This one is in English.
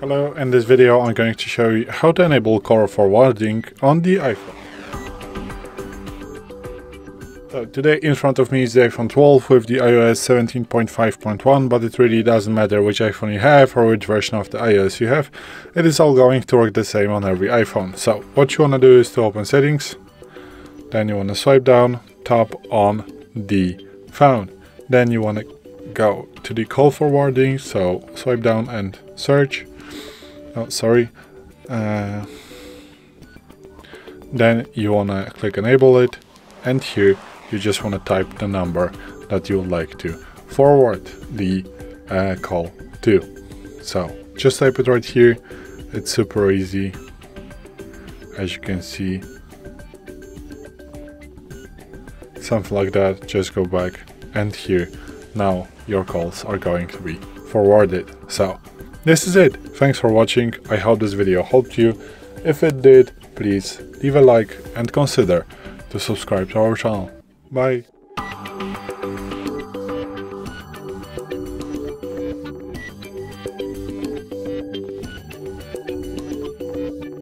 Hello, in this video I'm going to show you how to enable call forwarding on the iPhone. So today in front of me is the iPhone 12 with the iOS 17.5.1 but it really doesn't matter which iPhone you have or which version of the iOS you have, it is all going to work the same on every iPhone. So what you want to do is to open settings, then you want to swipe down, tap on the phone, then you want to go to the call forwarding, so swipe down and search, oh sorry. Uh, then you want to click enable it and here you just want to type the number that you would like to forward the uh, call to. So just type it right here. It's super easy. As you can see something like that. Just go back and here now your calls are going to be forwarded so this is it. Thanks for watching. I hope this video helped you. If it did, please leave a like and consider to subscribe to our channel. Bye.